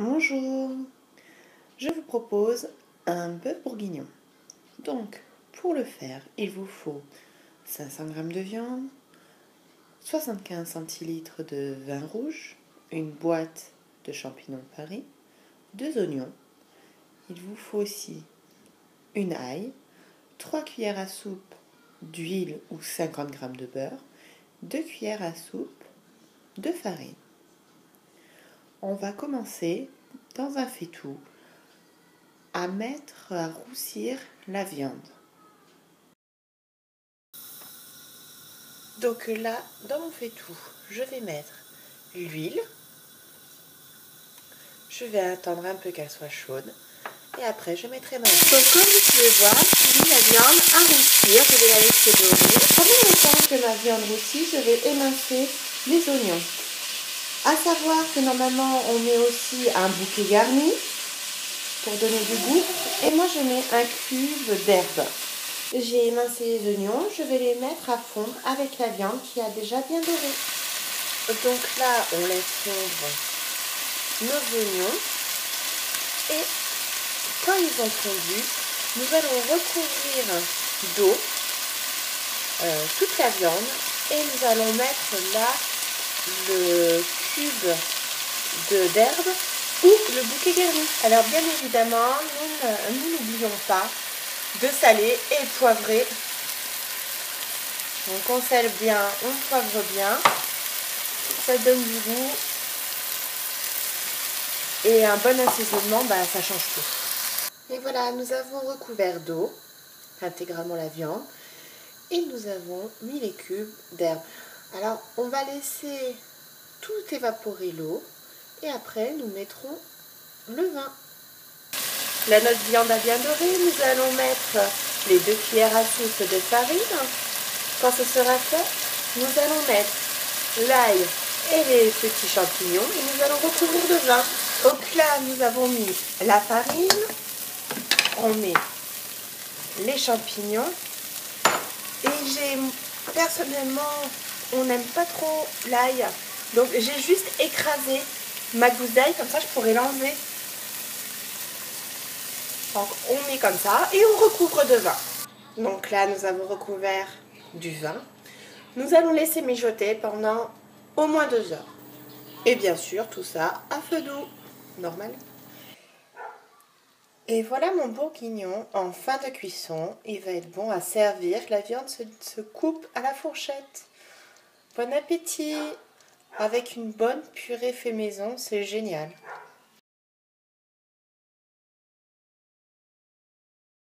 Bonjour, je vous propose un bœuf bourguignon. Donc, pour le faire, il vous faut 500 g de viande, 75 centilitres de vin rouge, une boîte de champignons de Paris, deux oignons. Il vous faut aussi une ail, 3 cuillères à soupe d'huile ou 50 g de beurre, 2 cuillères à soupe de farine on va commencer dans un faitout à mettre à roussir la viande. Donc là, dans mon faitout, je vais mettre l'huile. Je vais attendre un peu qu'elle soit chaude. Et après, je mettrai ma viande. Donc, comme vous pouvez voir, j'ai mis la viande à roussir. Je vais la laisser dorer. Pendant le temps que ma viande roussit, je vais émincer les oignons. À savoir que normalement on met aussi un bouquet garni pour donner du goût. Et moi je mets un cube d'herbe. J'ai émincé les oignons, je vais les mettre à fondre avec la viande qui a déjà bien doré. Donc là on laisse fondre nos oignons. Et quand ils ont fondu, nous allons recouvrir d'eau euh, toute la viande et nous allons mettre là le cube d'herbe ou le bouquet garni. Alors bien évidemment, nous n'oublions pas de saler et poivrer. Donc on sale bien, on poivre bien. Ça donne du goût. Et un bon assaisonnement, bah, ça change tout. Et voilà, nous avons recouvert d'eau, intégralement la viande, et nous avons mis les cubes d'herbe. Alors, on va laisser tout évaporer l'eau et après nous mettrons le vin. La notre viande a bien doré, nous allons mettre les deux cuillères à soupe de farine. Quand ce sera fait, nous allons mettre l'ail et les petits champignons et nous allons recouvrir de vin. Donc là, nous avons mis la farine, on met les champignons et j'ai personnellement, on n'aime pas trop l'ail donc j'ai juste écrasé ma gousse d'ail, comme ça je pourrais l'enlever. Donc on met comme ça et on recouvre de vin. Donc là nous avons recouvert du vin. Nous allons laisser mijoter pendant au moins deux heures. Et bien sûr tout ça à feu doux, normal. Et voilà mon bourguignon en fin de cuisson. Il va être bon à servir. La viande se, se coupe à la fourchette. Bon appétit avec une bonne purée fait maison, c'est génial.